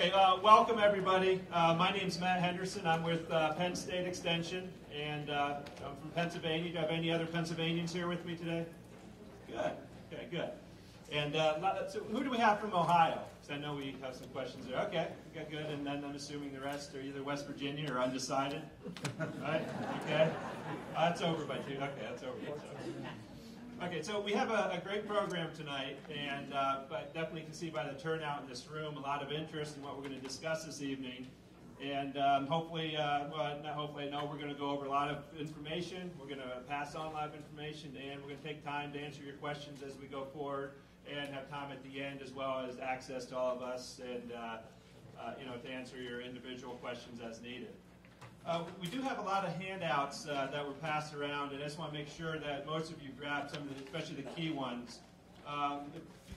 Okay, uh, welcome everybody. Uh, my is Matt Henderson. I'm with uh, Penn State Extension, and uh, I'm from Pennsylvania. Do you have any other Pennsylvanians here with me today? Good. Okay, good. And uh, so who do we have from Ohio? Because I know we have some questions there. Okay, okay, good. And then I'm assuming the rest are either West Virginia or undecided. right? Okay. Uh, that's over by two. Okay, that's over. By two. Okay, so we have a, a great program tonight, and uh, but definitely can see by the turnout in this room a lot of interest in what we're going to discuss this evening. And um, hopefully, uh, well, not hopefully, I know we're going to go over a lot of information. We're going to pass on a lot of information, and we're going to take time to answer your questions as we go forward, and have time at the end as well as access to all of us, and uh, uh you know, to answer your individual questions as needed. Uh, we do have a lot of handouts uh, that were passed around, and I just want to make sure that most of you grab some of the, especially the key ones. Um,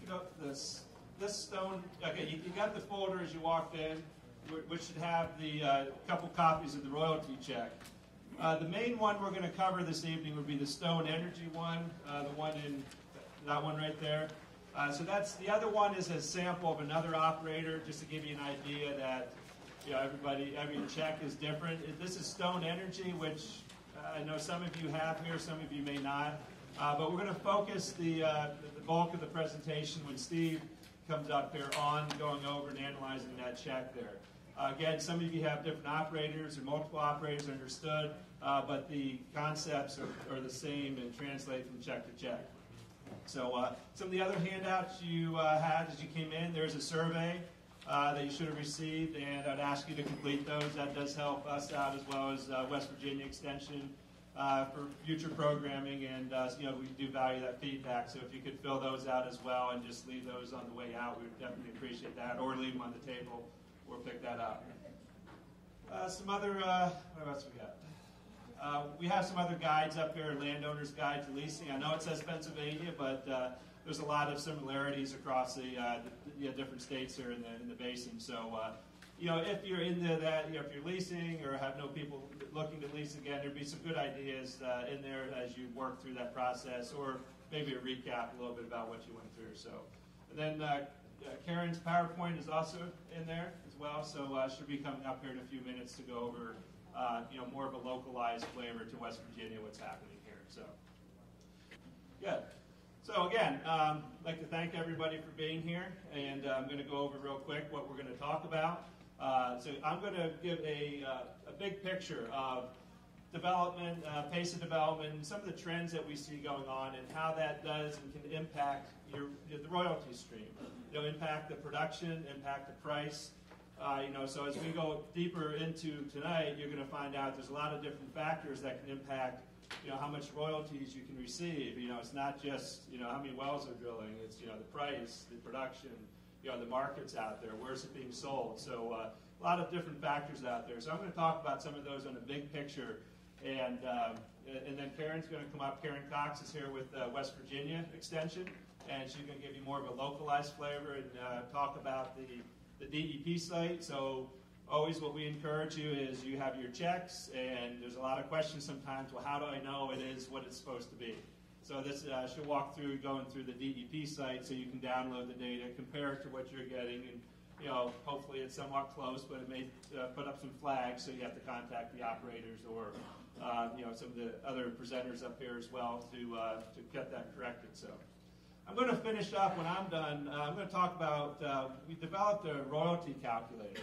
you this, this stone, okay, you, you, got the folder as you walked in, which should have the uh, couple copies of the royalty check. Uh, the main one we're going to cover this evening would be the Stone Energy one, uh, the one in that one right there. Uh, so that's the other one is a sample of another operator, just to give you an idea that know, everybody, every check is different. This is Stone Energy, which uh, I know some of you have here, some of you may not. Uh, but we're going to focus the, uh, the bulk of the presentation when Steve comes up here on going over and analyzing that check there. Uh, again, some of you have different operators or multiple operators understood, uh, but the concepts are, are, the same and translate from check to check. So uh, some of the other handouts you had as you came in, there's a survey uh, that you should have received, and I'd ask you to complete those. That does help us out as well as uh, West Virginia Extension uh, for future programming, and uh, you know we do value that feedback. So if you could fill those out as well and just leave those on the way out, we would definitely appreciate that, or leave them on the table. We'll pick that up. Uh, some other, uh, what else we got? we have some other guides up here, Landowner's Guide to Leasing. I know it says Pennsylvania, but there's a lot of similarities across the, uh, the, the different states here in the, in the basin. So, uh, you know, if you're into that, you know, if you're leasing or have no people looking to lease again, there'd be some good ideas uh, in there as you work through that process, or maybe a recap a little bit about what you went through. So, and then uh, uh, Karen's PowerPoint is also in there as well. So, uh, she'll be coming up here in a few minutes to go over, you know, more of a localized flavor to West Virginia, what's happening here. So, good. So again, um, I'd like to thank everybody for being here, and uh, I'm going to go over real quick what we're going to talk about. Uh, so I'm going to give a, uh, a big picture of development, uh, pace of development, some of the trends that we see going on, and how that does and can impact your, the royalty stream. You know, impact the production, impact the price. Uh, you know, so as we go deeper into tonight, you're going to find out there's a lot of different factors that can impact you know, how much royalties you can receive. You know, it's not just, you know, how many wells are drilling. It's, you know, the price, the production, you know, the markets out there. Where's it being sold? So uh, a lot of different factors out there. So I'm going to talk about some of those on a big picture. And, um, and then Karen's going to come up. Karen Cox is here with uh, West Virginia Extension. And she's going to give you more of a localized flavor and uh, talk about the, the DEP site. So always what we encourage you is you have your checks, and there's a lot of questions sometimes. Well, how do I know it is what it's supposed to be? So this uh, should walk through going through the DEP site so you can download the data, compare it to what you're getting, and you know hopefully it's somewhat close, but it may uh, put up some flags, so you have to contact the operators or uh, you know some of the other presenters up here as well to uh, to get that corrected. So. I'm going to finish up when I'm done. Uh, I'm going to talk about, uh, we developed a royalty calculator.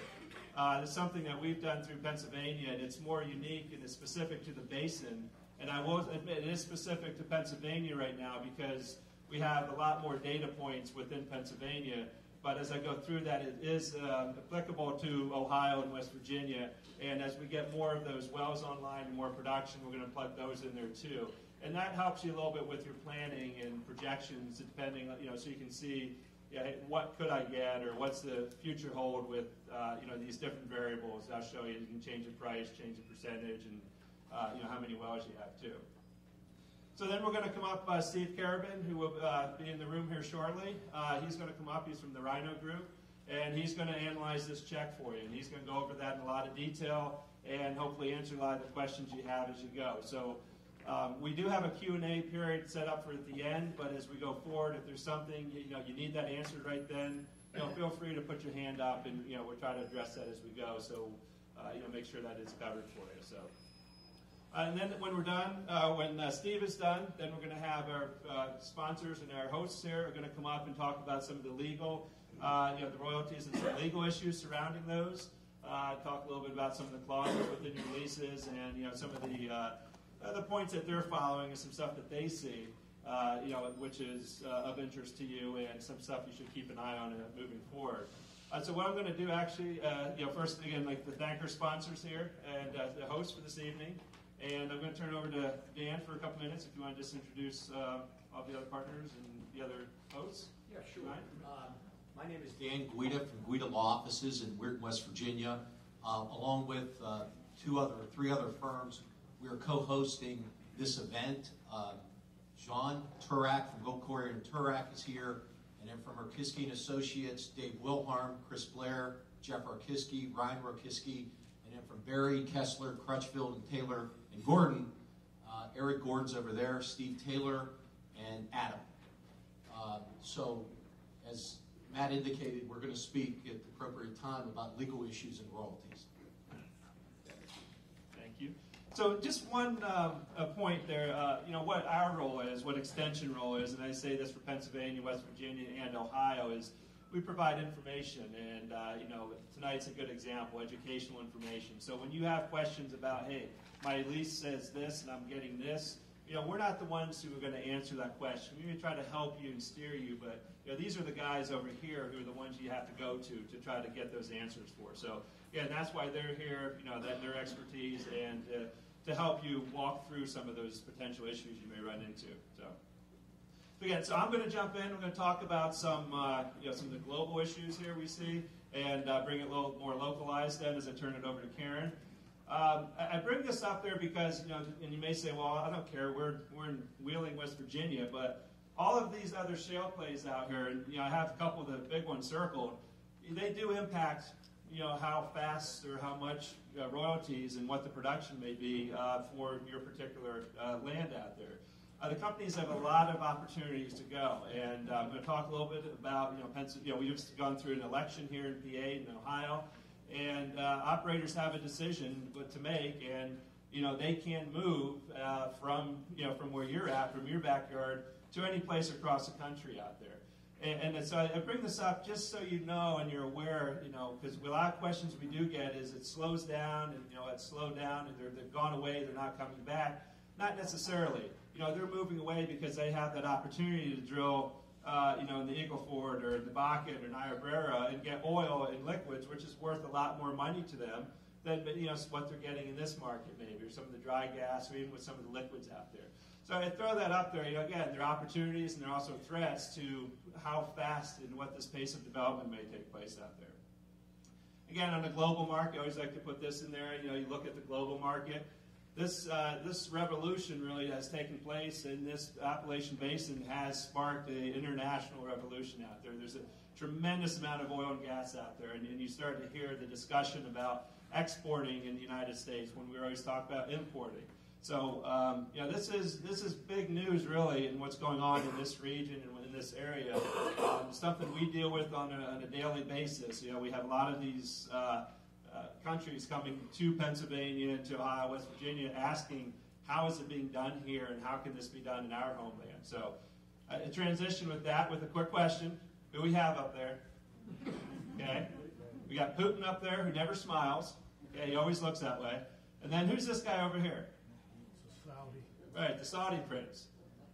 Uh, it's something that we've done through Pennsylvania, and it's more unique and it's specific to the basin. And I will admit it is specific to Pennsylvania right now because we have a lot more data points within Pennsylvania. But as I go through that, it is um, applicable to Ohio and West Virginia. And as we get more of those wells online and more production, we're going to plug those in there too. And that helps you a little bit with your planning and projections, depending, you know, so you can see yeah, what could I get or what's the future hold with uh, you know these different variables. I'll show you. You can change the price, change the percentage, and uh, you know how many wells you have too. So then we're going to come up uh, Steve Carabin, who will uh, be in the room here shortly. Uh, he's going to come up. He's from the Rhino Group, and he's going to analyze this check for you. And he's going to go over that in a lot of detail and hopefully answer a lot of the questions you have as you go. So um, we do have a Q&A period set up for at the end, but as we go forward, if there's something, you know, you need that answered right then, you know, feel free to put your hand up, and you know, we'll try to address that as we go. So, uh, you know, make sure that it's covered for you. So. Uh, and then when we're done, uh, when uh, Steve is done, then we're going to have our uh, sponsors and our hosts here are going to come up and talk about some of the legal, uh, you know, the royalties and some legal issues surrounding those. Uh, talk a little bit about some of the clauses within your leases and you know some of the the points that they're following and some stuff that they see, you know, which is of interest to you and some stuff you should keep an eye on moving forward. Uh, so what I'm going to do actually, uh, you know, first again, like the thank our sponsors here and uh, the host for this evening. And I'm going to turn it over to Dan for a couple minutes if you want to just introduce uh, all the other partners and the other hosts. Yeah, sure. Um, my name is Dan Guida from Guida Law Offices in Weirton, West Virginia. Uh, along with uh, two other, three other firms, we are co-hosting this event. Uh, John Turak from Gold Khourey and Turak is here, and then from Orkiski and Associates, Dave Wilharm, Chris Blair, Jeff Orkiski, Ryan Orkiski, and then from Berry, Kessler, Crutchfield, and Taylor, and Gordon, uh, Eric Gordon's over there, Steve Taylor, and Adam. Uh, so, as Matt indicated, we're going to speak at the appropriate time about legal issues and royalties. Thank you. So, just one um, point there. Uh, you know what our role is, what extension role is, and I say this for Pennsylvania, West Virginia, and Ohio is we provide information, and uh, you know tonight's a good example, educational information. So when you have questions about, hey, my lease says this and I'm getting this, you know, we're not the ones who are going to answer that question. We may try to help you and steer you, but you know, these are the guys over here who are the ones you have to go to to try to get those answers for. So, yeah, that's why they're here. You know, that their expertise and uh, to help you walk through some of those potential issues you may run into. So, again, so I'm going to jump in. We're going to talk about some, uh, you know, some of the global issues here we see, and uh, bring it a little more localized. Then, as I turn it over to Karen. Um, I bring this up there because, you know, and you may say, well, I don't care, we're, we're in Wheeling, West Virginia, but all of these other shale plays out here, and, you know, I have a couple of the big ones circled, they do impact, you know, how fast or how much uh, royalties and what the production may be uh, for your particular uh, land out there. Uh, the companies have a lot of opportunities to go, and I'm going to talk a little bit about, you know, Pennsylvania, you know, we've just gone through an election here in PA and Ohio, and uh, operators have a decision to make, and you know they can move uh, from you know from where you're at, from your backyard, to any place across the country out there. And, and so I bring this up just so you know and you're aware, you know, because a lot of questions we do get is it slows down, and you know it's slowed down, and they're, they've gone away, they're not coming back. Not necessarily. You know, they're moving away because they have that opportunity to drill uh, you know, in the Eagle Ford or the Bakken or Niobrara and get oil and liquids, which is worth a lot more money to them than you know what they're getting in this market, maybe, or some of the dry gas, or even with some of the liquids out there. So I throw that up there. You know, again, there are opportunities and there are also threats to how fast and what this pace of development may take place out there. Again, on the global market, I always like to put this in there. You know, you look at the global market this, uh, this revolution really has taken place in this Appalachian Basin has sparked an international revolution out there. There's a tremendous amount of oil and gas out there, and, and you start to hear the discussion about exporting in the United States when we always talk about importing. So, um, this is this is big news really in what's going on in this region and in this area. Um, something we deal with on a, on a, daily basis. You know, we have a lot of these. Uh, uh, countries coming to Pennsylvania, to Ohio, West Virginia, asking how is it being done here and how can this be done in our homeland. So, uh, a transition with that with a quick question: Who we have up there? Okay, we got Putin up there who never smiles. Okay, he always looks that way. And then who's this guy over here? Right, the Saudi prince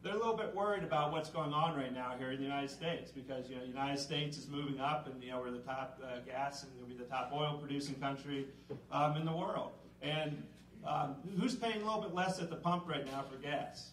they're a little bit worried about what's going on right now here in the United States because you know the United States is moving up and you know we're the top uh, gas and we'll be the top oil producing country um, in the world. And um, who's paying a little bit less at the pump right now for gas?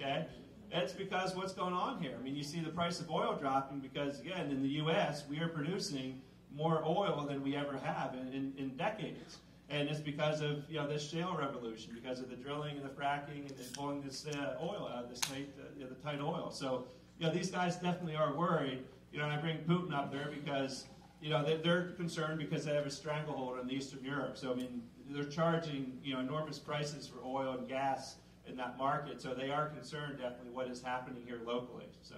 Okay, it's because what's going on here. I mean, you see the price of oil dropping because again in the U.S. we are producing more oil than we ever have in, in, in decades. And it's because of you know this shale revolution, because of the drilling and the fracking and, pulling this uh, oil out of this tight, uh, you know, the tight oil. So you know these guys definitely are worried. You know, and I bring Putin up there because you know they, they're concerned because they have a stranglehold on Eastern Europe. So I mean they're charging you know enormous prices for oil and gas in that market. So they are concerned definitely what is happening here locally. So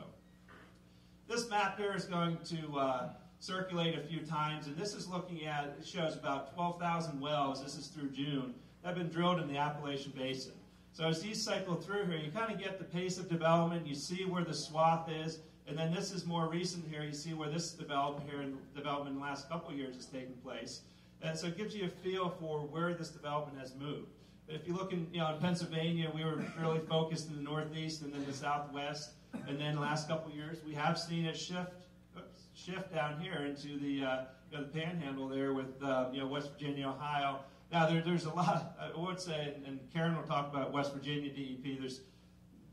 this map here is going to uh, circulate a few times, and this is looking at, it shows about 12,000 wells, this is through June, that have been drilled in the Appalachian Basin. So as these cycle through here, you kind of get the pace of development, you see where the swath is, and then this is more recent here, you see where this development here in development in the last couple years has taken place. And so it gives you a feel for where this development has moved. But if you look in, you know, in Pennsylvania, we were really focused in the northeast and then the southwest. And then the last couple years, we have seen it shift shift down here into the, uh, you know, the panhandle there with uh, you know West Virginia, Ohio. Now there, there's a lot. I would say, and Karen will talk about West Virginia DEP. There's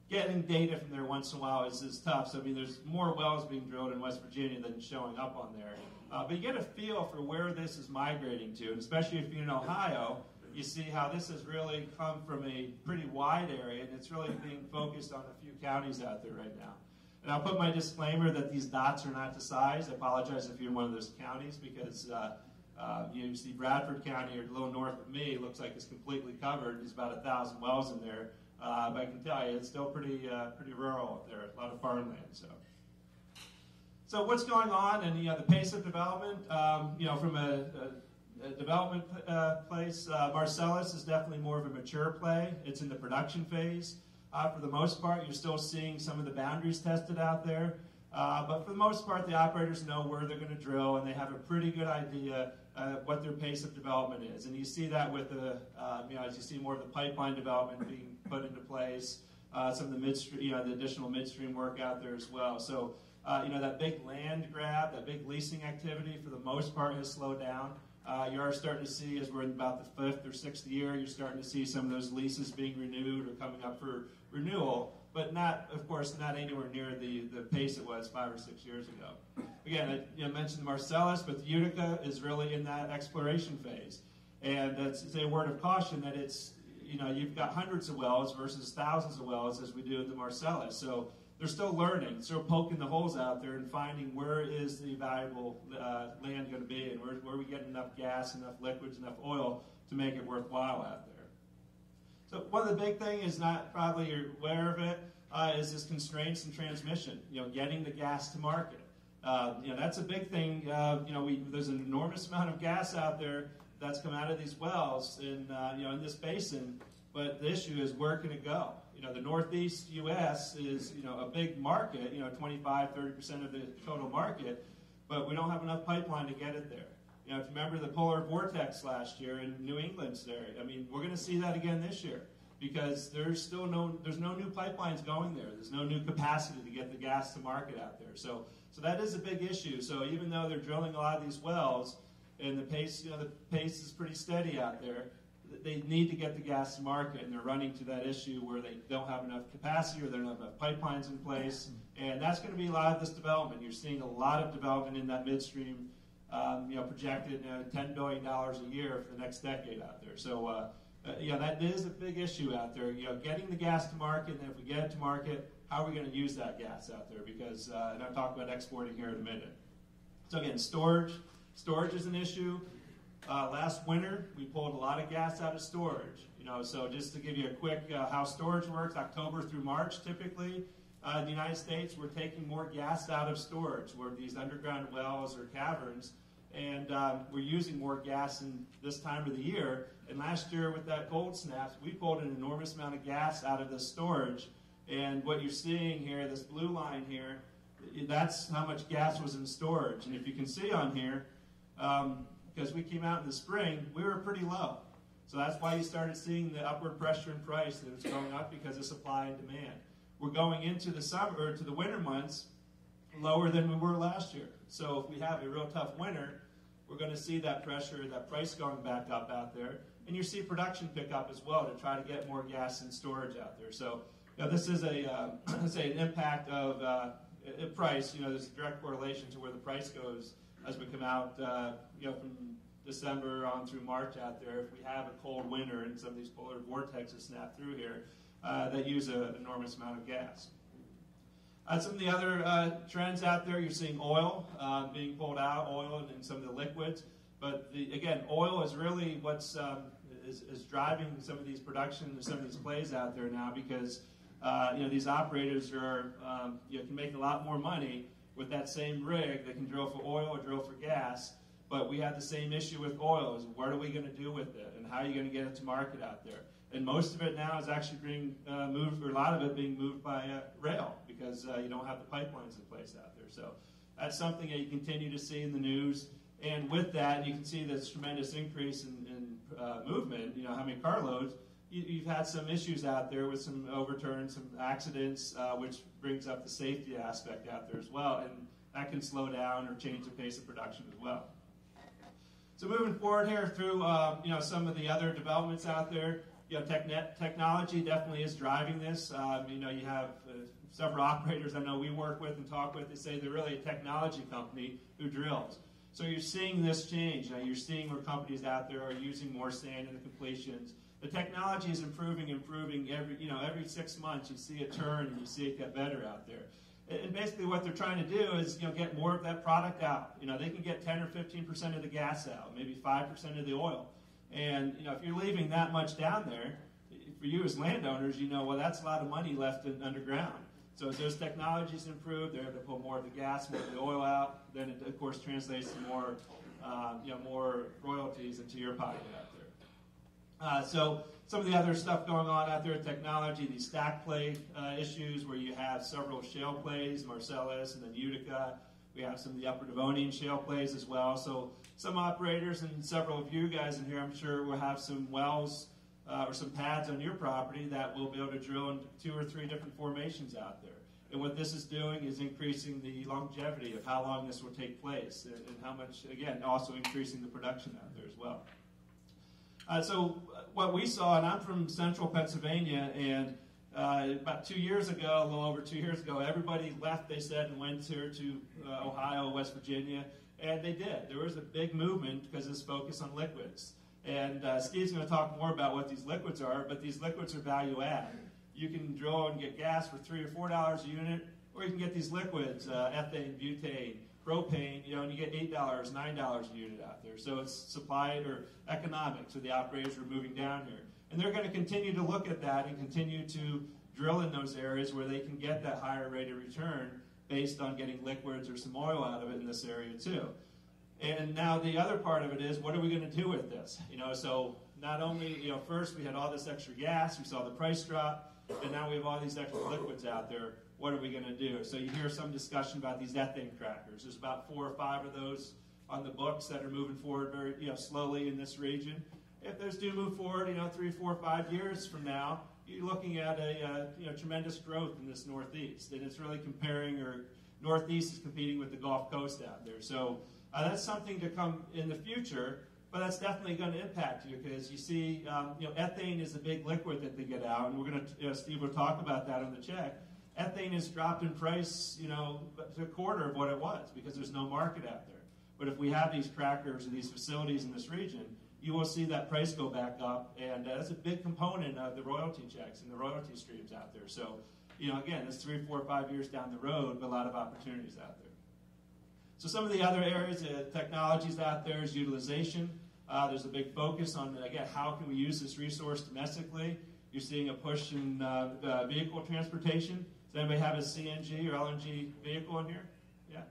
getting data from there once in a while is, is tough. So I mean, there's more wells being drilled in West Virginia than showing up on there. Uh, but you get a feel for where this is migrating to, and especially if you're in Ohio, you see how this has really come from a pretty wide area, and it's really being focused on a few counties out there right now. And I'll put my disclaimer that these dots are not the size. I apologize if you're in one of those counties because uh, uh, you see Bradford County or a little north of me looks like it's completely covered. There's about a thousand wells in there, uh, but I can tell you it's still pretty uh, pretty rural up there. A lot of farmland. So. So what's going on and you know, the pace of development, um, you know, from a, a, a development uh, place, uh, Marcellus is definitely more of a mature play. It's in the production phase. Uh, for the most part, you're still seeing some of the boundaries tested out there. Uh, but for the most part, the operators know where they're going to drill, and they have a pretty good idea uh, what their pace of development is. And you see that with the, uh, you know, as you see more of the pipeline development being put into place, some of the midstream, you know, the additional midstream work out there as well. So uh, you know, that big land grab, that big leasing activity, for the most part, has slowed down. Uh, you are starting to see, as we're in about the fifth or sixth year, you're starting to see some of those leases being renewed or coming up for renewal, but not, of course, not anywhere near the, the pace it was five or six years ago. Again, I you know, mentioned Marcellus, but Utica is really in that exploration phase. And that's a word of caution that it's, you know, you've got hundreds of wells versus thousands of wells as we do in the Marcellus. So they're still learning, still poking the holes out there and finding where is the valuable uh, land going to be and where, where we get enough gas, enough liquids, enough oil to make it worthwhile out there. So one of the big things is not probably you're aware of it uh, is this constraints in transmission. You know, getting the gas to market. Uh, you know, that's a big thing. Uh, you know, we, there's an enormous amount of gas out there that's come out of these wells in uh, you know in this basin, but the issue is where can it go? you know, the Northeast U.S. is, you know, a big market, you know, 25, 30% of the total market, but we don't have enough pipeline to get it there. You know, if you remember the polar vortex last year in New England, there, I mean, we're going to see that again this year because there's still no, there's no new pipelines going there. There's no new capacity to get the gas to market out there. So, so that is a big issue. So even though they're drilling a lot of these wells, and the pace, you know, the pace is pretty steady out there they need to get the gas to market, and they're running to that issue where they don't have enough capacity or they don't have enough pipelines in place. And that's going to be a lot of this development. You're seeing a lot of development in that midstream, um, you know, projected uh, $10 billion a year for the next decade out there. So, uh, uh, you know, that is a big issue out there. You know, getting the gas to market, and if we get it to market, how are we going to use that gas out there? Because, uh, and I'll talk about exporting here in a minute. So again, storage. Storage is an issue. Uh, last winter, we pulled a lot of gas out of storage. You know, so just to give you a quick uh, how storage works, October through March, typically, uh, the United States, we're taking more gas out of storage, where these underground wells or caverns, and um, we're using more gas in this time of the year. And last year, with that cold snap, we pulled an enormous amount of gas out of the storage. And what you're seeing here, this blue line here, that's how much gas was in storage. And if you can see on here, um, because we came out in the spring, we were pretty low. So that's why you started seeing the upward pressure in price that was going up because of supply and demand. We're going into the summer or to the winter months lower than we were last year. So if we have a real tough winter, we're going to see that pressure, that price going back up out there. And you see production pick up as well to try to get more gas in storage out there. So you know, this is a uh, say an impact of uh, price. You know, there's a direct correlation to where the price goes as we come out, uh, you know, from December on through March out there, if we have a cold winter and some of these polar vortexes snap through here, uh, that use an enormous amount of gas. Uh, some of the other uh, trends out there, you're seeing oil uh, being pulled out, oil and, some of the liquids. But the, again, oil is really what's um, is, is, driving some of these production, some of these plays out there now because uh, you know these operators are um, you know, can make a lot more money with that same rig that can drill for oil or drill for gas. But we have the same issue with oil: is what are we going to do with it, and how are you going to get it to market out there? And most of it now is actually being uh, moved, or a lot of it being moved by uh, rail because uh, you don't have the pipelines in place out there. So that's something that you continue to see in the news. And with that, you can see this tremendous increase in, in uh, movement. You know, how many carloads? You, have had some issues out there with some overturns, some accidents, uh, which brings up the safety aspect out there as well, and that can slow down or change the pace of production as well. So moving forward here through uh, you know some of the other developments out there, you know tech- technology definitely is driving this. Um, you know you have uh, several operators I know we work with and talk with. They say they're really a technology company who drills. So you're seeing this change. Now you're seeing where companies out there are using more sand in the completions. The technology is improving, improving every you know every six months. You see it turn and you see it get better out there. And basically, what they're trying to do is you know get more of that product out. You know they can get 10 or 15 percent of the gas out, maybe five percent of the oil. And you know if you're leaving that much down there, for you as landowners, you know well that's a lot of money left in, underground. So as those technologies improve, they're able to pull more of the gas, more of the oil out. Then it, of course, translates to more, um, you know, more royalties into your pocket out there. Uh, so some of the other stuff going on out there, technology, these stack play uh, issues where you have several shale plays, Marcellus and then Utica. We have some of the Upper Devonian shale plays as well. So some operators and several of you guys in here, I'm sure, will have some wells uh, or some pads on your property that will be able to drill in two or three different formations out there. And what this is doing is increasing the longevity of how long this will take place and, and how much, again, also increasing the production out there as well. Uh, so what we saw, and I'm from central Pennsylvania, and uh, about two years ago, a little over two years ago, everybody left, they said, and went here to uh, Ohio, West Virginia, and they did. There was a big movement because of this focus on liquids. And uh, Steve's going to talk more about what these liquids are, but these liquids are value add. You can drill and get gas for three or four dollars a unit, or you can get these liquids, uh, ethane, butane, propane, you know, and you get eight dollars, nine dollars a unit out there. So it's supply or economics. So the operators are moving down here, and they're going to continue to look at that and continue to drill in those areas where they can get that higher rate of return based on getting liquids or some oil out of it in this area too. And now the other part of it is, what are we going to do with this? You know, so not only, you know, first we had all this extra gas, we saw the price drop, and now we have all these extra liquids out there. What are we going to do? So you hear some discussion about these ethane crackers. There's about four or five of those on the books that are moving forward very, you know, slowly in this region. If those do move forward, you know, three, four, five years from now, you're looking at a uh, you know tremendous growth in this Northeast, and it's really comparing, or Northeast is competing with the Gulf Coast out there. So uh, that's something to come in the future, but that's definitely going to impact you because you see, um, you know, ethane is a big liquid that they get out, and we're going to, uh, Steve will talk about that on the check. Ethane has dropped in price, you know, to a quarter of what it was because there's no market out there. But if we have these crackers and these facilities in this region, you will see that price go back up, and uh, that's a big component of the royalty checks and the royalty streams out there. So, you know, again, it's three, four, five years down the road, but a lot of opportunities out there. So some of the other areas, uh, technologies out there is utilization. Uh, there's a big focus on, again, how can we use this resource domestically? You're seeing a push in uh, uh vehicle transportation. Does anybody have a CNG or LNG vehicle in here? Yeah?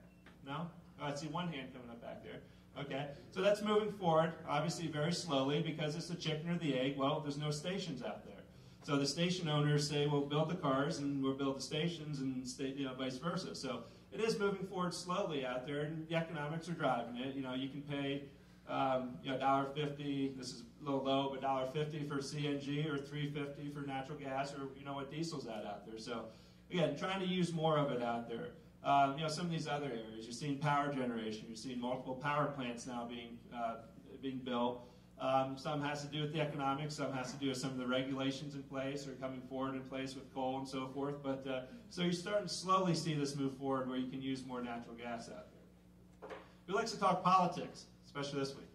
No? Oh, I see one hand coming up back there. Okay, so that's moving forward, obviously very slowly because it's the chicken or the egg. Well, there's no stations out there. So the station owners say, well, build the cars and we'll build the stations and stay, you know, vice versa. So it is moving forward slowly out there, and the economics are driving it. You know, you can pay, um, you know, dollar fifty. This is a little low, but dollar fifty for CNG or three fifty for natural gas, or you know what diesel's at out there. So again, trying to use more of it out there. Um, you know, some of these other areas, you're seeing power generation. You're seeing multiple power plants now being uh, being built. Um, some has to do with the economics, some has to do with some of the regulations in place or coming forward in place with coal and so forth. But uh, so you're starting to slowly see this move forward where you can use more natural gas out there. Who likes to talk politics, especially this week?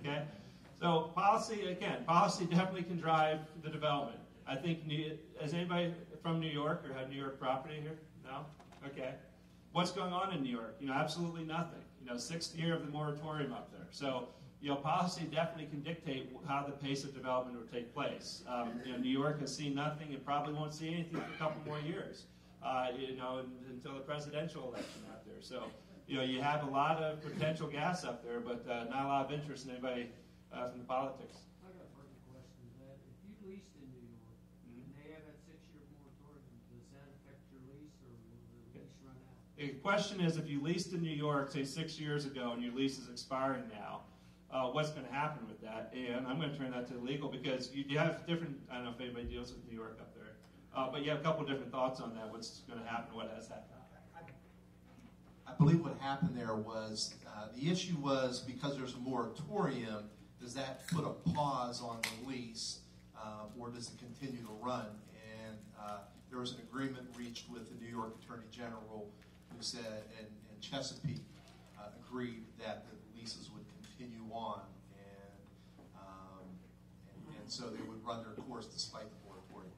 Okay? So policy, again, policy definitely can drive the development. I think, has anybody from New York or have New York property here? No? Okay. What's going on in New York? You know, absolutely nothing. You know, sixth year of the moratorium up there. So you know, policy definitely can dictate how the pace of development will take place. Um, you know, New York has seen nothing and probably won't see anything for a couple more years. uh, you know, until the presidential election out there. So, you know, you have a lot of potential gas up there, but uh, not a lot of interest in anybody uh, from the politics. I got a further question to that. If you leased in New York Mhm. and they have that six-year moratorium, does that affect your lease or will the lease run out? The question is, if you leased in New York, say six years ago, and your lease is expiring now, uh, what's going to happen with that? And I'm going to turn that to legal because you, you have different. I don't know if anybody deals with New York up there, uh, but you have a couple of different thoughts on that. What's going to happen? What has happened? I believe what happened there was, uh, the issue was because there's a moratorium, does that put a pause on the lease, uh, or does it continue to run? And uh, there was an agreement reached with the New York Attorney General who said, and Chesapeake uh, agreed that the leases would continue on, and, um, and- and so they would run their course despite the moratorium.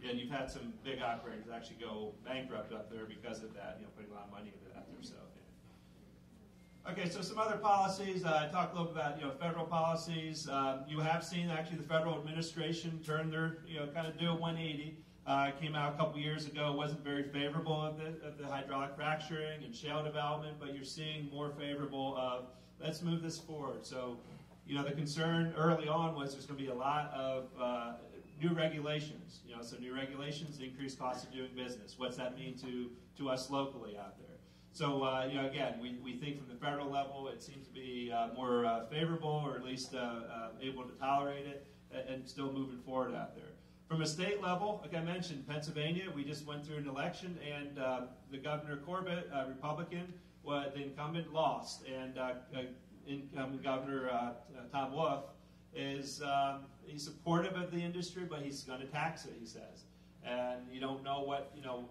Yeah, and you've had some big operators actually go bankrupt up there because of that. You know, putting a lot of money into that So, Yeah. Okay, so some other policies. Uh, I talked a little bit about you know federal policies. Um, you have seen actually the federal administration turn their you know kind of do a 180. Uh, came out a couple years ago. wasn't very favorable of the, of the hydraulic fracturing and shale development, but you're seeing more favorable of let's move this forward. So, you know, the concern early on was there's going to be a lot of uh, new regulations. You know, so new regulations, increase cost of doing business. What's that mean to to us locally out there? So, uh, you know, again, we, we think from the federal level, it seems to be uh, more uh, favorable, or at least uh, uh, able to tolerate it, and, and still moving forward out there. From a state level, like I mentioned, Pennsylvania, we just went through an election, and uh, the governor Corbett, uh, Republican, well, the incumbent lost, and uh, uh, incoming governor uh, Tom Wolf is um, he's supportive of the industry, but he's going to tax it. He says, and you don't know what you know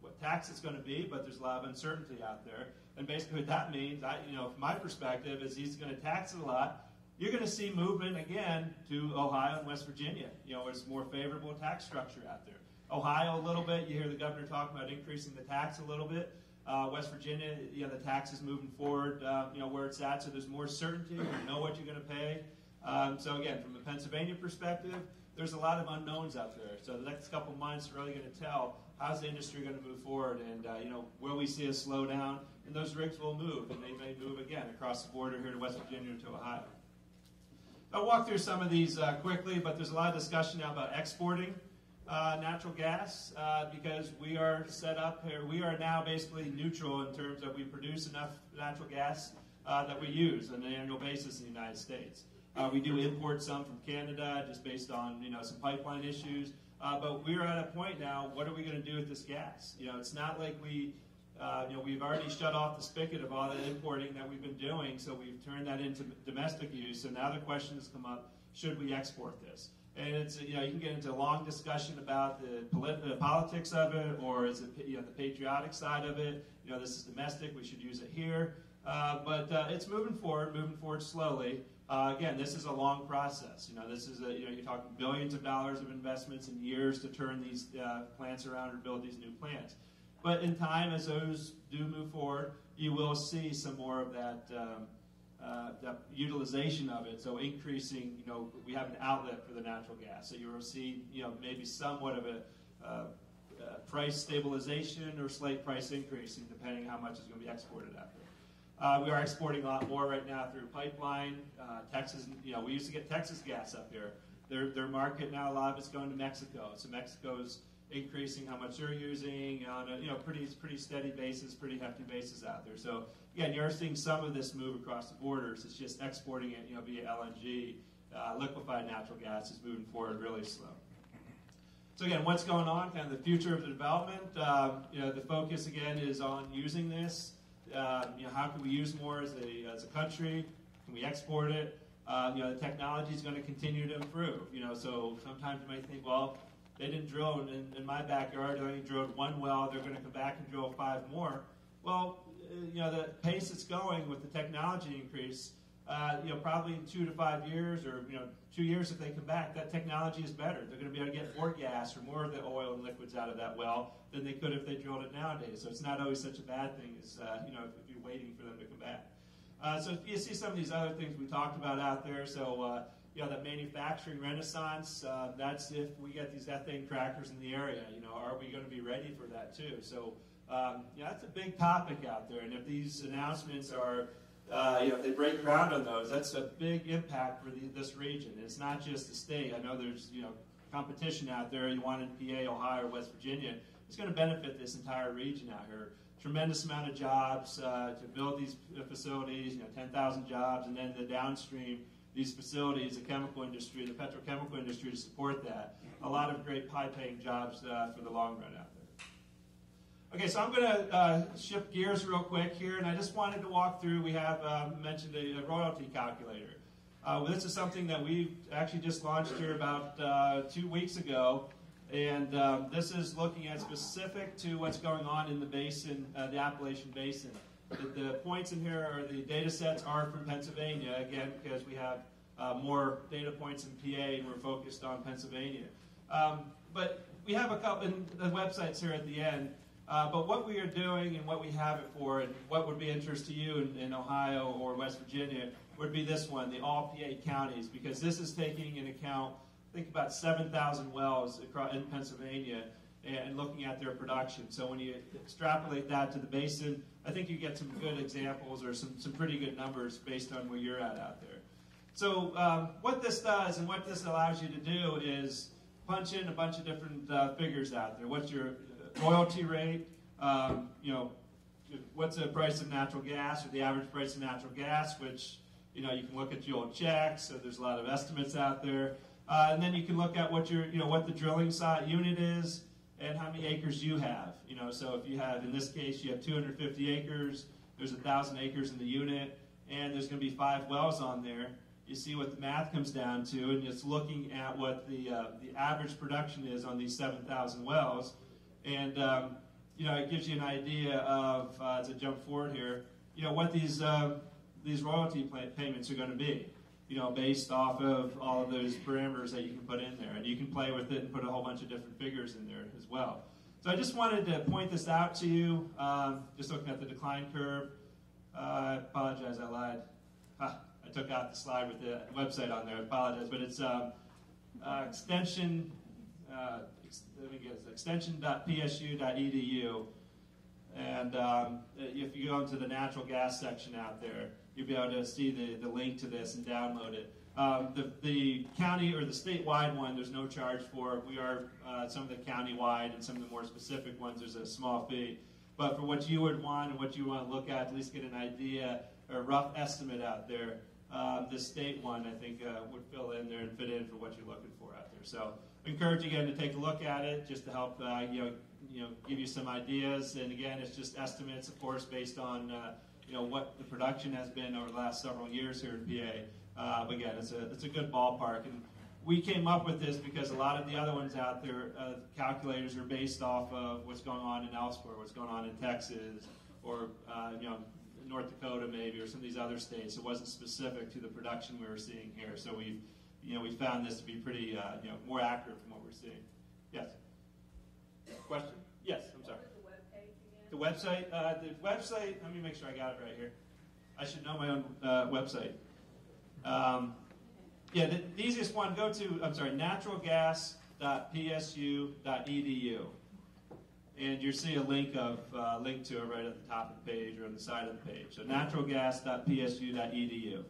what tax it's going to be, but there's a lot of uncertainty out there. And basically, what that means, I, you know, from my perspective, is he's going to tax it a lot. You're going to see movement again to Ohio and West Virginia. You know, it's more favorable tax structure out there. Ohio a little bit. You hear the governor talking about increasing the tax a little bit. Uh, West Virginia, you know, the tax is moving forward. Uh, you know where it's at, so there's more certainty. You know what you're going to pay. Um, so again, from a Pennsylvania perspective, there's a lot of unknowns out there. So the next couple months are really going to tell how's the industry going to move forward, and uh, you know will we see a slowdown, and those rigs will move, and they may move again across the border here to West Virginia or to Ohio. I'll walk through some of these uh, quickly, but there's a lot of discussion now about exporting uh, natural gas uh, because we are set up here. We are now basically neutral in terms of we produce enough natural gas uh, that we use on an annual basis in the United States. Uh, we do import some from Canada just based on you know some pipeline issues, uh, but we're at a point now. What are we going to do with this gas? You know, it's not like we uh, you know, we've already shut off the spigot of all the importing that we've been doing, so we've turned that into domestic use. So now the question has come up: Should we export this? And it's you know you can get into a long discussion about the, polit- the politics of it, or is it you know the patriotic side of it? You know, this is domestic; we should use it here. Uh, but uh, it's moving forward, moving forward slowly. Uh, again, this is a long process. You know, this is a, you know you're talking billions of dollars of investments and years to turn these uh, plants around or build these new plants. But in time, as those do move forward, you will see some more of that, um, uh, that utilization of it. So increasing, you know, we have an outlet for the natural gas. So you will see, you know, maybe somewhat of a uh, uh, price stabilization or slight price increasing, depending how much is going to be exported after. Uh, we are exporting a lot more right now through pipeline. Uh, Texas, you know, we used to get Texas gas up here. Their, their market now, a lot of it's going to Mexico. So Mexico's increasing how much they're using on a you know pretty pretty steady basis, pretty hefty basis out there. So again, you're seeing some of this move across the borders. It's just exporting it, you know, via LNG. Uh, liquefied natural gas is moving forward really slow. So again, what's going on? Kind of the future of the development. Um, you know, the focus again is on using this. Um, you know, how can we use more as a as a country? Can we export it? Uh, you know, the technology is going to continue to improve. You know, so sometimes you might think, well, they didn't drill in, in my backyard. They only drilled one well. They're going to come back and drill five more. Well, uh, you know, the pace it's going with the technology increase, uh, you know, probably in two to five years or, you know, two years if they come back, that technology is better. They're going to be able to get more gas or more of the oil and liquids out of that well than they could if they drilled it nowadays. So it's not always such a bad thing as, uh, you know, if, if, you're waiting for them to come back. Uh, so you see some of these other things we talked about out there. So, uh, you know, that manufacturing renaissance. Uh, that's if we get these ethane crackers in the area. You know, are we going to be ready for that too? So, um, yeah, that's a big topic out there. And if these announcements are, uh, you know, if they break ground on those, that's a big impact for the, this region. It's not just the state. I know there's, you know, competition out there. You want in PA, Ohio, West Virginia. It's going to benefit this entire region out here. Tremendous amount of jobs uh, to build these facilities. You know, 10,000 jobs, and then the downstream these facilities, the chemical industry, the petrochemical industry to support that. A lot of great high-paying jobs uh, for the long run out there. Okay, so I'm going to uh, shift gears real quick here, and I just wanted to walk through. We have uh, mentioned a, a, royalty calculator. Uh, this is something that we actually just launched here about uh, two weeks ago, and um, this is looking at specific to what's going on in the basin, uh, the Appalachian Basin. The, the, points in here are the data sets are from Pennsylvania, again, because we have uh, more data points in PA and we're focused on Pennsylvania. Um, but we have a couple, in the websites here at the end, uh, but what we are doing and what we have it for and what would be interest to you in, in Ohio or West Virginia would be this one, the all PA counties, because this is taking into account, I think about 7,000 wells across, in Pennsylvania and looking at their production. So when you extrapolate that to the basin, I think you get some good examples or some, some pretty good numbers based on where you're at out there. So um, what this does and what this allows you to do is punch in a bunch of different uh, figures out there. What's your royalty rate? Um, you know, what's the price of natural gas or the average price of natural gas, which, you know, you can look at your old checks. So there's a lot of estimates out there. Uh, and then you can look at what your, you know, what the drilling site unit is and how many acres you have. You know, so if you have, in this case, you have 250 acres, there's 1,000 acres in the unit, and there's going to be five wells on there. You see what the math comes down to, and it's looking at what the uh, the average production is on these 7,000 wells, and um, you know it gives you an idea of uh, I jump forward here, you know what these uh, these royalty payments are going to be you know, based off of all of those parameters that you can put in there. And you can play with it and put a whole bunch of different figures in there as well. So I just wanted to point this out to you, um, just looking at the decline curve. Uh, I apologize, I lied. I took out the slide with the website on there, I apologize. But it's um, uh, extension, uh, let me it, extension.psu.edu. And um, if you go into the natural gas section out there, you'll be able to see the, the link to this and download it. Um, the, the county or the statewide one, there's no charge for. We are uh, some of the county-wide and some of the more specific ones, there's a small fee. But for what you would want and what you want to look at, at least get an idea or a rough estimate out there, uh, the state one, I think, uh, would fill in there and fit in for what you're looking for out there. So encourage you again to take a look at it just to help, uh, you know, you know, give you some ideas. And again, it's just estimates, of course, based on uh, you know what the production has been over the last several years here in PA. Uh, again, it's a it's a good ballpark, and we came up with this because a lot of the other ones out there, uh, calculators are based off of what's going on in elsewhere, what's going on in Texas, or uh, you know North Dakota maybe, or some of these other states. It wasn't specific to the production we were seeing here, so we you know we found this to be pretty uh, you know more accurate from what we're seeing. Yes. Question? Yes. I'm sorry. The website, uh, the website, let me make sure I got it right here. I should know my own uh, website. Um, yeah, the, the, easiest one, go to, I'm sorry, naturalgas.psu.edu. And you'll see a link of uh, link to it right at the top of the page or on the side of the page. So naturalgas.psu.edu.